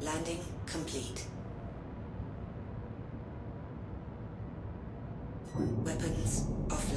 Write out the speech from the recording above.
Landing complete. Weapons off.